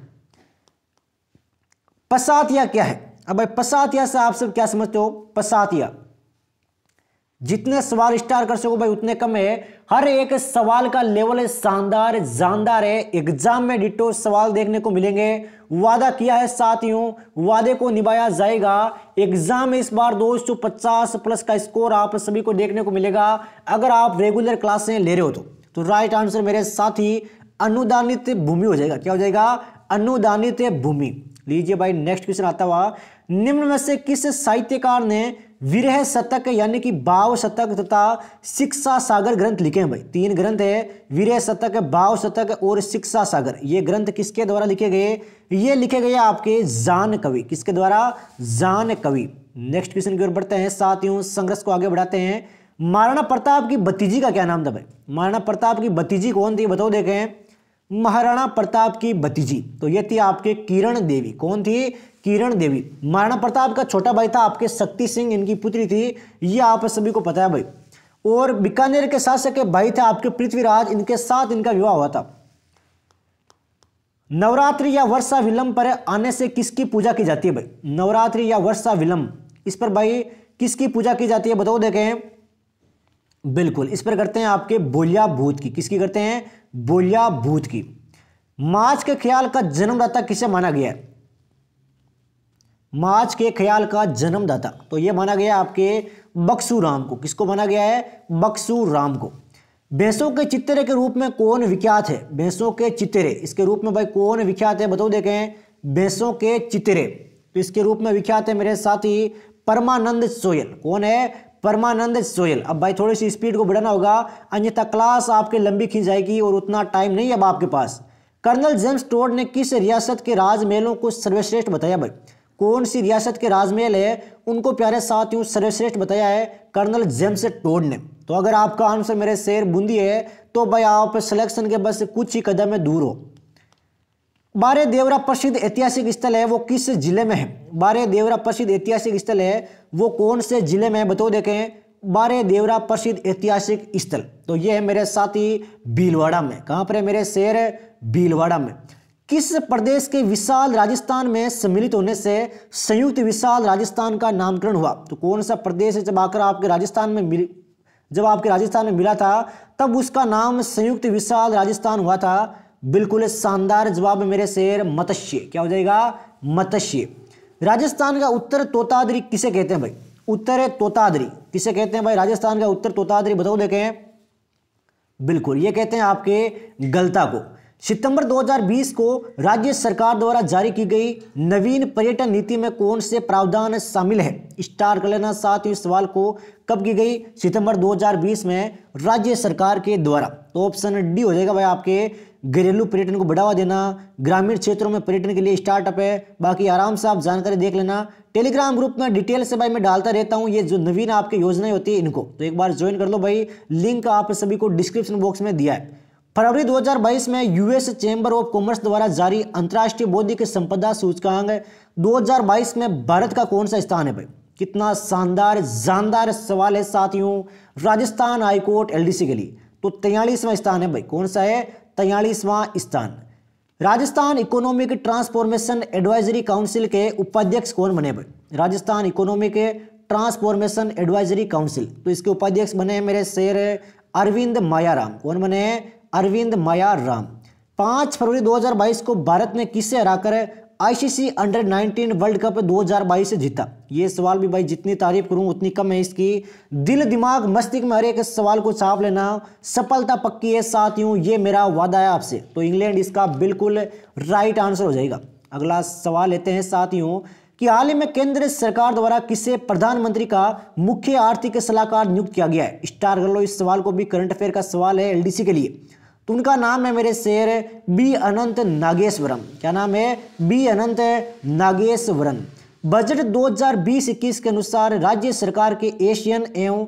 पसातिया क्या है? अब भाई पसातिया से आप सब क्या समझते हो? पसातिया। जितने सवाल स्टार कर सको भाई उतने कम है। हर एक सवाल का लेवल शानदार जानदार है। एग्ज़ाम में डिटो सवाल देखने को मिलेंगे। वादा किया है साथियों वादे को निभाया जाएगा। एग्ज़ाम में इस बार 250 प्लस का स्कोर आप सभी को देखने को मिलेगा। अगर आप रेगुलर क्लासें ले रहे हो तो, तो राइट आंसर मेरे साथी अनुदानित भूमि हो जाएगा। क्या हो जाएगा? अनुदानित भूमि। लीजिए भाई नेक्स्ट क्वेश्चन आता हुआ निम्न में से किस साहित्यकार ने विरह शतक यानी कि भाव शतक तथा शिक्षा सागर ग्रंथ लिखे हैं भाई। तीन ग्रंथ है, विरह शतक भाव शतक और शिक्षा सागर। ये ग्रंथ किसके द्वारा लिखे गए? ये लिखे गए आपके जान कवि। किसके द्वारा? जान कवि। नेक्स्ट क्वेश्चन की ओर बढ़ते हैं साथ साथियों, संघर्ष को आगे बढ़ाते हैं। महाराणा प्रताप की भतीजी का क्या नाम था भाई? महाराणा प्रताप की भतीजी कौन थी, बताओ देखें। महाराणा प्रताप की भतीजी। तो ये थी आपके किरण देवी। कौन थी? किरण देवी। महाराणा प्रताप का छोटा भाई था आपके शक्ति सिंह, इनकी पुत्री थी। ये आप सभी को पता है भाई। और बीकानेर के शासक के भाई थे आपके पृथ्वीराज। इनके साथ इनका विवाह हुआ था। नवरात्रि या वर्षा विलंब पर आने से किसकी पूजा की जाती है भाई? नवरात्रि या वर्षा विलंब। इस पर भाई किसकी पूजा की जाती है, बताओ, देखें। बिल्कुल। इस पर करते हैं आपके बोलिया भूत की। किसकी करते हैं? बोलिया भूत की। माच के ख्याल का जन्मदाता किसे माना गया? है के ख्याल का जन्मदाता। तो यह माना गया आपके बक्सू राम को। किसको माना गया है? बक्सू राम को। भैंसों के चित्तरे के रूप में कौन विख्यात है? भैंसों के चित्तरे। इसके रूप में भाई कौन विख्यात है? बताओ देखें। भैंसों के चित्तरे। तो इसके रूप में विख्यात है मेरे साथी परमानंद सोयल कौन है? परमानंद सोयल। अब भाई, थोड़ी सी स्पीड को बढ़ाना होगा। अन्यथा क्लास आपके लंबी खींच जाएगी और उतना टाइम नहीं अब आपके पास। कर्नल जेम्स टोड ने किस रियासत के राजमहलों को सर्वश्रेष्ठ बताया भाई? कौन सी रियासत के राजमहल है? उनको प्यारे साथियों, सर्वश्रेष्ठ बताया है कर्नल जेम्स टोड ने। तो अगर आपका आंसर मेरे शेर बूंदी है तो भाई आप सिलेक्शन के बस कुछ ही कदम में दूर हो। बारे देवरा प्रसिद्ध ऐतिहासिक स्थल है, वो किस ज़िले में है? बारे देवरा प्रसिद्ध ऐतिहासिक स्थल है, वो कौन से ज़िले में है, बताओ देखें। बारे देवरा प्रसिद्ध ऐतिहासिक स्थल तो ये है मेरे साथी भीलवाड़ा में। कहाँ पर है मेरे शेर? भीलवाड़ा में। किस प्रदेश के विशाल राजस्थान में सम्मिलित होने से संयुक्त विशाल राजस्थान का नामकरण हुआ? तो कौन सा प्रदेश है जब आकर आपके राजस्थान में मिल, जब आपके राजस्थान में मिला था, तब उसका नाम संयुक्त विशाल राजस्थान हुआ था बिल्कुल शानदार जवाब मेरे शेर, मत्स्य। क्या हो जाएगा? मत्स्य। राजस्थान का उत्तर तोतादरी किसे कहते हैं भाई? उत्तर तोतादरी। किसे कहते हैं भाई? राजस्थान का उत्तर तोतादरी, बताओ देखें। बिल्कुल, ये कहते हैं आपके गलता को। सितंबर 2020 को राज्य सरकार द्वारा जारी की गई नवीन पर्यटन नीति में कौन से प्रावधान शामिल है? स्टार कर लेना साथ ही सवाल को। कब की गई? सितंबर 2020 में राज्य सरकार के द्वारा। तो ऑप्शन डी हो जाएगा भाई आपके घरेलू पर्यटन को बढ़ावा देना, ग्रामीण क्षेत्रों में पर्यटन के लिए स्टार्टअप है। बाकी आराम से आप जानकारी देख लेना। टेलीग्राम ग्रुप में डिटेल से भाई मैं डालता रहता हूँ। ये जो नवीन आपकी योजनाएँ होती है इनको तो एक बार ज्वाइन कर लो भाई। लिंक आप सभी को डिस्क्रिप्शन बॉक्स में दिया है। फरवरी 2022 में यूएस चैम्बर ऑफ़ कॉमर्स द्वारा जारी अंतर्राष्ट्रीय बौद्धिक संपदा सूचकांक 2022 में भारत का कौन सा स्थान है भाई? कितना शानदार, जानदार सवाल है साथियों। राजस्थान हाईकोर्ट एलडीसी के लिए। तो तैयालीसवां स्थान है भाई, कौन सा है? तैयालीसवां स्थान। Rajasthan economic transformation advisory council के उपाध्यक्ष कौन बने Rajasthan economic transformation advisory council. तो इसके उपाध्यक्ष बने मेरे शेर अरविंद मायाराम। कौन बने अरविंद मायाराम। पाँच फरवरी 2022 को भारत ने किसे हराकर आईसीसी अंडर 19 वर्ल्ड कप 2022 से जीता। ये सवाल भी भाई जितनी तारीफ़ करूँ, उतनी कम है इसकी। दिल दिमाग मस्तिष्क में हर एक सवाल को छाप लेना सफलता पक्की है साथियों ये मेरा वादा है आपसे। तो इंग्लैंड इसका बिल्कुल राइट आंसर हो जाएगा। अगला सवाल लेते हैं साथियों कि हाल ही में केंद्र सरकार द्वारा किसे प्रधानमंत्री का मुख्य आर्थिक सलाहकार नियुक्त किया गया है? स्टार कर लो इस सवाल को भी करंट अफेयर का सवाल है एलडीसी के लिए। तो उनका नाम है मेरे शेर बी अनंत नागेश्वरम। क्या नाम है? बी अनंत नागेश्वरम। बजट 2020-21 के अनुसार राज्य सरकार के एशियन एवं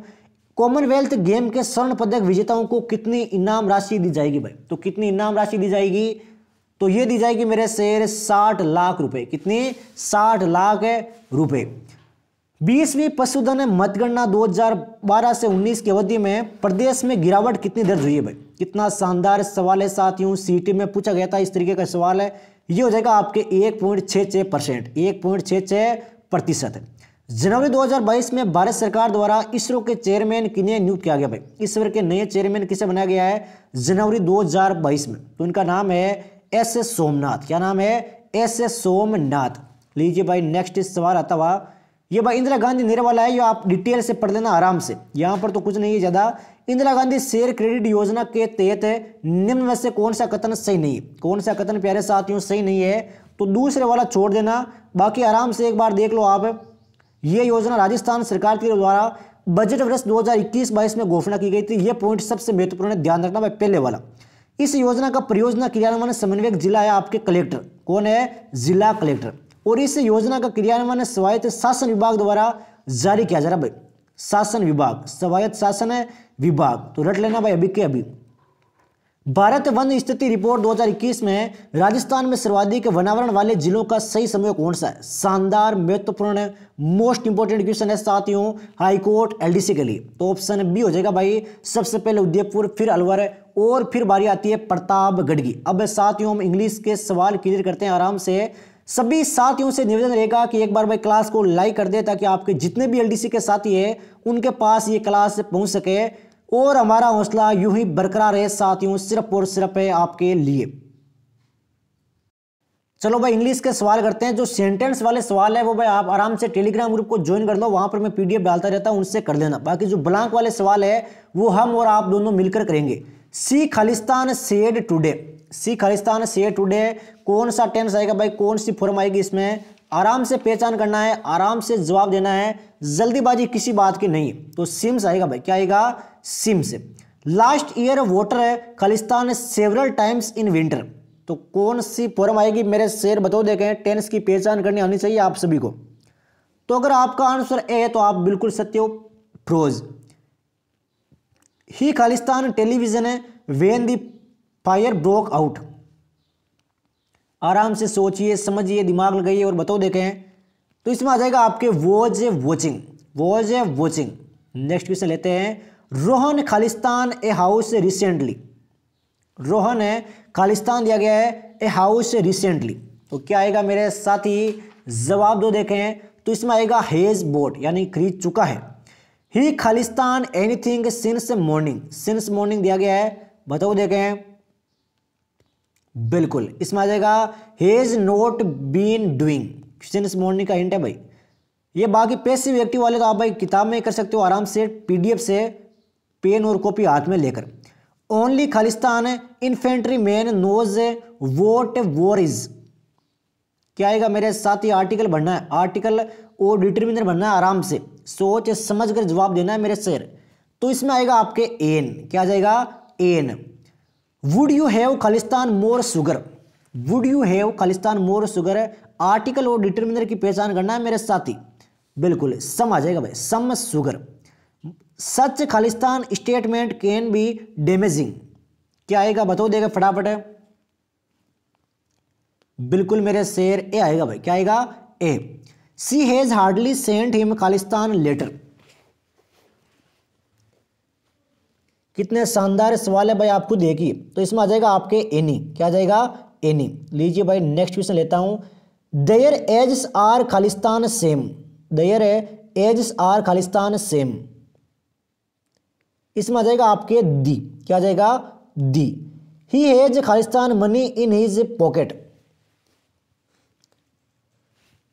कॉमनवेल्थ गेम के स्वर्ण पदक विजेताओं को कितनी इनाम राशि दी जाएगी भाई? तो कितनी इनाम राशि दी जाएगी? तो ये दी जाएगी मेरे शेर साठ लाख रुपए। कितनी? साठ लाख रुपए। बीसवीं पशुधन मतगणना 2012 से 19 की अवधि में प्रदेश में गिरावट कितनी दर्ज हुई है भाई? कितना शानदार सवाल है साथियों। सीटी में पूछा गया था, इस तरीके का सवाल है। ये हो जाएगा आपके एक पॉइंट छः छः परसेंट, एक पॉइंट छः छः प्रतिशत। जनवरी 2022 में भारत सरकार द्वारा इसरो के चेयरमैन किन्हें नियुक्त किया गया भाई। इसरो के नए चेयरमैन किसे बनाया गया है? जनवरी 2022 में। तो इनका नाम है एस एस सोमनाथ। क्या नाम है? S S Somnath. लीजिए भाई नेक्स्ट सवाल आता हुआ। ये भाई, इंदिरा गांधी नेरे वाला है, ये आप डिटेल से पढ़ लेना आराम से। यहाँ पर तो कुछ नहीं है ज़्यादा। इंदिरा गांधी शेयर क्रेडिट योजना के तहत निम्न में से कौन सा कथन सही नहीं? है कौन सा कथन प्यारे साथियों सही नहीं है? तो दूसरे वाला छोड़ देना। बाकी आराम से एक बार देख लो आप। ये योजना राजस्थान सरकार के द्वारा बजट वर्ष 2021-22 में घोषणा की गई थी। ये पॉइंट सबसे महत्वपूर्ण है, ध्यान रखना भाई, पहले वाला। इस योजना का परियोजना क्रियान्वयन समन्वयक जिला है आपके कलेक्टर। कौन है? जिला कलेक्टर। और इस योजना का क्रियान्वयन स्वायत्त शासन विभाग द्वारा जारी किया जा रहा भाई। शासन विभाग। स्वायत्त शासन विभाग। तो रट लेना भाई, अभी के अभी। भारत वन स्थिति रिपोर्ट 2021 में राजस्थान में सर्वाधिक वनावरण वाले जिलों का सही समय कौन सा है? शानदार, महत्वपूर्ण मोस्ट इंपोर्टेंट क्वेश्चन है साथियों, हाईकोर्ट एलडीसी के लिए। तो ऑप्शन बी हो जाएगा भाई, सबसे पहले उदयपुर, फिर अलवर और फिर बारी आती है प्रतापगढ़ की। अब साथियों, हम इंग्लिश के सवाल क्लियर करते हैं आराम से। सभी साथियों से निवेदन रहेगा कि एक बार भाई क्लास को लाइक कर दे ताकि आपके जितने भी एलडीसी के साथी हैं, उनके पास ये क्लास पहुँच सके। और हमारा हौसला यूँ ही बरकरार रहे साथियों सिर्फ़ और सिर्फ़ है आपके लिए। चलो भाई इंग्लिश के सवाल करते हैं। जो सेंटेंस वाले सवाल है, वो भाई आप आराम से टेलीग्राम ग्रुप को ज्वाइन कर लो, वहाँ पर मैं पीडीएफ डालता रहता हूँ, उनसे कर लेना। बाकी जो ब्लांक वाले सवाल है, वो हम और आप दोनों मिलकर करेंगे। सी खालिस्तान सेड टुडे सी खालिस्तान से टुडे कौन सा टेंस आएगा भाई? कौन सी फॉर्म आएगी इसमें? आराम से पहचान करना है, आराम से जवाब देना है, जल्दीबाजी किसी बात की नहीं। तो सिम्स आएगा भाई। क्या आएगा? सिम्स लास्ट ईयर वोटर है, खालिस्तान सेवरल टाइम्स इन विंटर तो कौन सी फॉर्म आएगी? मेरे शेर बताओ, देखें। टेंस की पहचान करनी आनी चाहिए आप सभी को। तो अगर आपका आंसर ए है तो आप बिल्कुल सत्य हो। फ्रोज ही खालिस्तान टेलीविज़न है when the fire broke out आराम से सोचिए, समझिए, दिमाग लगाइए और बताओ देखें। तो इसमें आ जाएगा आपके was a watching was a watching next question लेते हैं। रोहन खालिस्तान ए हाउस रिसेंटली रोहन है, खालिस्तान दिया गया है ए हाउस रिसेंटली तो क्या आएगा मेरे साथी? जवाब दो देखें। तो इसमें आएगा हेज बोट यानी खरीद चुका है। ही Khalistan anything since morning since morning दिया गया है। बताओ देखें। बिल्कुल। इसमें आ जाएगा has not been doing since morning का हिंट है भाई? ये बाकी पैसिव एक्टिव वाले तो आप भाई किताब में कर सकते हो आराम से पीडीएफ से पेन और कॉपी हाथ में लेकर। Only Khalistan infantry man knows what war is क्या आएगा मेरे साथ? ही आर्टिकल बनना है। आर्टिकल और डिटर्मिनर बनना है आराम से। सोच समझ कर जवाब देना है मेरे शेर तो इसमें आएगा आपके एन क्या जाएगा? An would you have Khalistan more sugar would you have Khalistan more sugar article और डिटर्मिनर की पहचान करना है मेरे साथी। बिल्कुल, सम आ जाएगा भाई। सम शुगर सच खालिस्तान स्टेटमेंट कैन बी डैमेजिंग क्या आएगा? बताओ देगा फटाफट। बिल्कुल मेरे शेर, ए आएगा भाई। क्या आएगा? A. She has hardly sent him Khalistan letter कितने शानदार सवाल है भाई आपको देखिए तो इसमें आ जाएगा आपके एनी क्या आ जाएगा? एनी लीजिए भाई नेक्स्ट क्वेश्चन लेता हूँ। देयर एज आर खालिस्तान सेम देयर एज आर खालिस्तान सेम इसमें आ जाएगा आपके दी क्या आ जाएगा? दी ही हैज़ खालिस्तान मनी इन हिज पॉकेट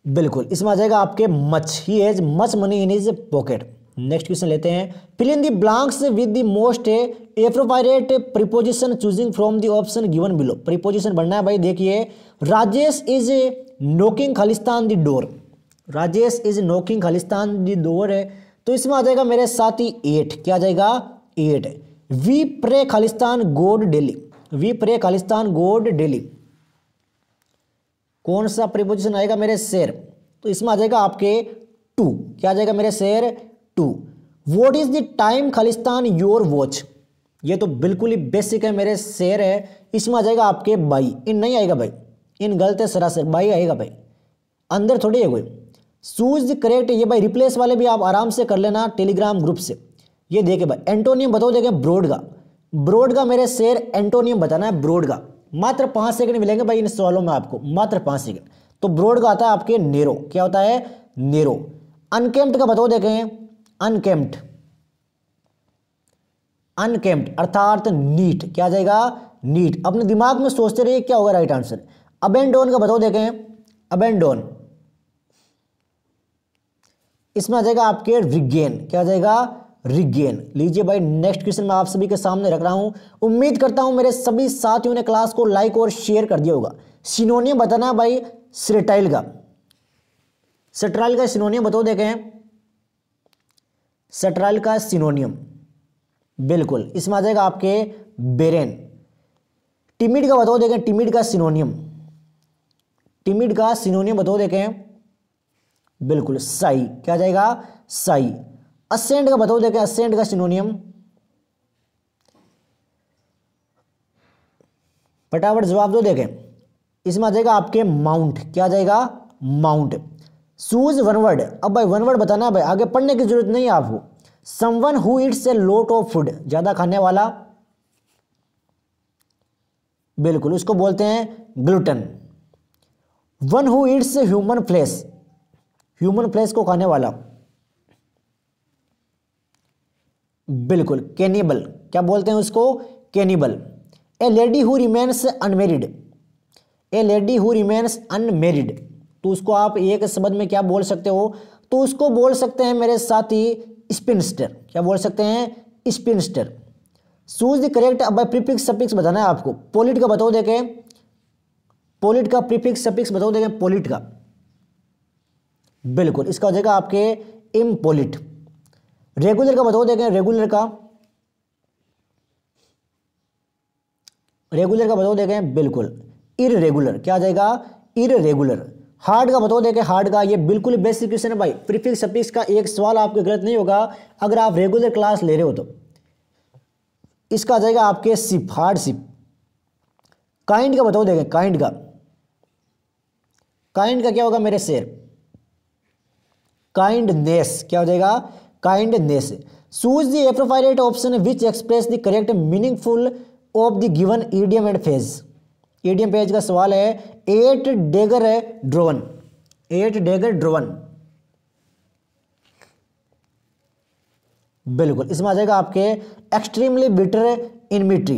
बिल्कुल, इसमें आ जाएगा आपके much he has much money in his pocket next question लेते हैं। Fill in the blanks with the most appropriate preposition choosing from the option given below preposition बनना है भाई, देखिए। Rajesh is knocking Khalistan the door Rajesh is knocking Khalistan the door है तो इसमें आ जाएगा मेरे साथ ही एट क्या आ जाएगा? एट वी प्रे खालिस्तान गोड डेली वी प्रे खालिस्तान गोड डेली कौन सा प्रिपोजिशन आएगा मेरे शेर तो इसमें आ जाएगा आपके टू क्या आ जाएगा मेरे शेर to what is the time Khalistan your watch ये तो बिल्कुल ही बेसिक है, मेरे शेर है। इसमें आ जाएगा आपके बाई इन नहीं आएगा भाई। इन गलत है, सरासर। बाई आएगा भाई। अंदर थोड़ी है कोई। सूज करेक्ट ये भाई रिप्लेस वाले भी आप आराम से कर लेना टेलीग्राम ग्रुप से। ये देखे भाई एंटोनियम बताओ, देखे ब्रोड का। ब्रोड का मेरे शेर एंटोनियम बताना है ब्रोड का। मात्र पाँच सेकंड मिलेंगे भाई इन सवालों में आपको। मात्र पाँच सेकंड तो ब्रोड का आता है आपके नेरो क्या होता है? नेरो अनकेम्प्ट का बताओ, देखें। अनकेम्प्ट अनकेम्प्ट अर्थात नीट। क्या जाएगा? नीट। अपने दिमाग में सोचते रहिए, क्या होगा राइट आंसर अबेंडोन का बताओ, देखें। अबेंडोन इसमें आ जाएगा आपके रिगेन क्या आ जाएगा? रिगेन लीजिए भाई नेक्स्ट क्वेश्चन मैं आप सभी के सामने रख रहा हूँ। उम्मीद करता हूँ मेरे सभी साथियों ने क्लास को लाइक और शेयर कर दिया होगा। सिनोनियम बताना भाई सिरेटाइल का। सेट्राइल का सिनोनियम बताओ, देखें। सेट्राइल का सिनोनियम। बिल्कुल, इसमें आ जाएगा आपके बेरेन। टिमिड का बताओ, देखें, टिमिड का सिनोनियम। टिमिड का सिनोनियम बताओ, देखें। बिल्कुल, साई। क्या जाएगा? साई। असेंट का बताओ, देखें, असेंट का सिनोनियम। फटाफट जवाब दो, देखें। इसमें आ जाएगा आपके माउंट। क्या जाएगा? माउंट। सूज वन वर्ड अब भाई वन वर्ड बताना भाई, आगे पढ़ने की ज़रूरत नहीं है आपको। Someone who it's a lot of food ज़्यादा खाने वाला, बिल्कुल, उसको बोलते हैं glutton one who eats human flesh human flesh को खाने वाला। बिल्कुल कैनिबल क्या बोलते हैं उसको? Cannibal a lady who remains unmarried a lady who remains unmarried तो उसको आप एक शब्द में क्या बोल सकते हो? तो उसको बोल सकते हैं मेरे साथी स्पिनस्टर क्या बोल सकते हैं? स्पिनस्टर सूज द करेक्ट अब प्रीफिक्स सपिक्स बताना है आपको। पोलिट का बताओ देखे। पोलिट का प्रीफिक्स सपिक्स बताओ देखे पोलिट का। बिल्कुल, इसका हो जाएगा आपके इम्पोलिट रेगुलर का बताओ देखें रेगुलर का। रेगुलर का बताओ देखें, बिल्कुल। इरेगुलर क्या आ जाएगा? इरेगुलर हार्ड का बता बताओ देखे हार्ड का ये बिल्कुल बेसिक क्वेश्चन है भाई। प्रीफिक्स सफिक्स का एक सवाल आपके गलत नहीं होगा, अगर आप रेगुलर क्लास ले रहे हो तो। इसका आ जाएगा आपके सिप हार्ड सिप काइंड का बताओ देखे काइंड का। काइंड का क्या होगा मेरे शेर काइंडनेस क्या हो जाएगा? Kindness choose the appropriate option which express the correct meaningful of the given idiom and phrase idiom phrase का सवाल है एट डेगर है ड्रोवन एट डेगर ड्रोवन बिल्कुल, इसमें आ जाएगा आपके extremely bitter in enmity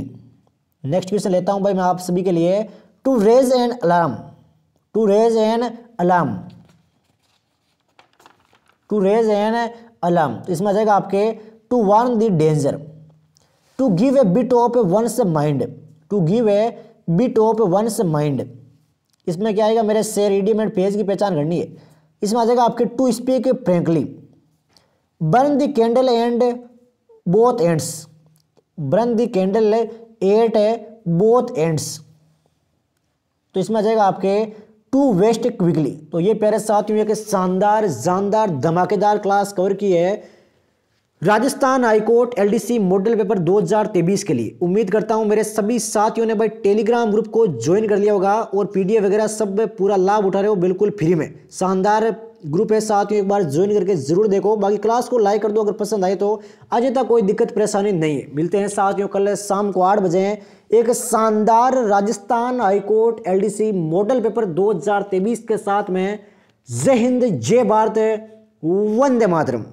next question लेता हूँ भाई मैं आप सभी के लिए। To raise an alarm to raise an alarm to raise an alarm इसमें आ जाएगा आपके to warn the danger to give a bit of one's mind to give a bit of one's mind इसमें क्या आएगा? मेरे से रेडीमेड पेज की पहचान करनी है। इसमें आ जाएगा आपके to speak frankly burn the candle and both ends burn the candle at both ends तो इसमें आ जाएगा आपके टू वेस्ट क्विकली तो ये प्यारे साथियों, एक शानदार, जानदार, धमाकेदार क्लास कवर की है। Rajasthan high court LDC model paper 2023 के लिए। उम्मीद करता हूँ मेरे सभी साथियों ने भाई टेलीग्राम ग्रुप को ज्वाइन कर लिया होगा और पीडीएफ वगैरह सब पूरा लाभ उठा रहे हो बिल्कुल फ्री में। शानदार ग्रुप है साथियों, एक बार ज्वाइन करके ज़रूर देखो। बाकी क्लास को लाइक कर दो, अगर पसंद आए तो। आज तक कोई दिक्कत, परेशानी नहीं है। मिलते हैं साथियों, कल शाम को आठ बजे एक शानदार Rajasthan high court LDC model paper 2023 के साथ में। जय हिंद, जय भारत, वंदे मातरम।